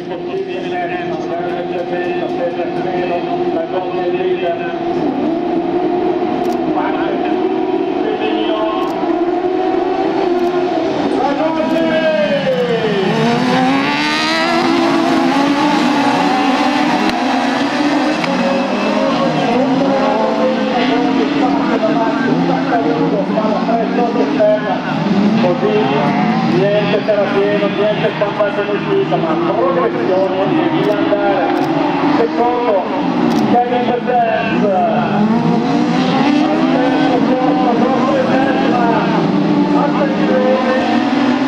Grazie. Stampata in uscita, ma progressione di andare. Secondo, Kevin Bettens, al terzo posto, troppo in destra, attenzione,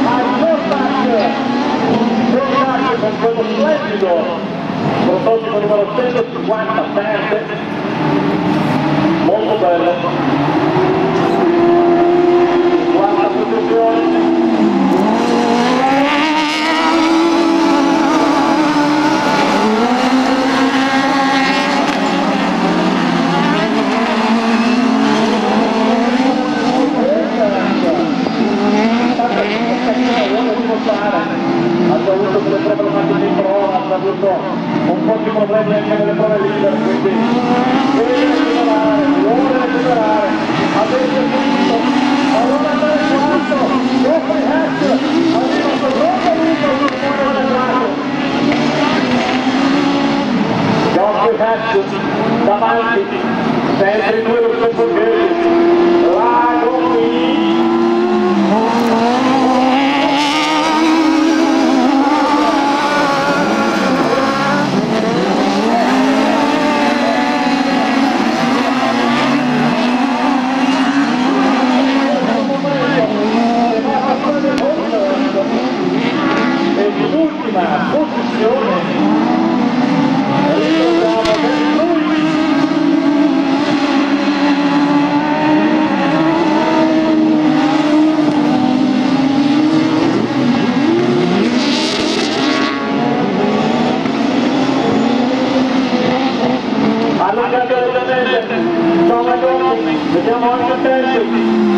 a Jordak, Jordak con quello splendido, prototipo numero 150 perde, molto bello. Ha avuto delle problematiche in prova, ha avuto un po' di problemi anche nelle prove libere, quindi deve recuperare, vuole recuperare, avete visto, allora andare quarto, Geoffrey Hatch, arriva con Rosa Luca sul fuori del lato. Geoffrey Hatch davanti, sempre due lo stesso Lago qui, loja 13.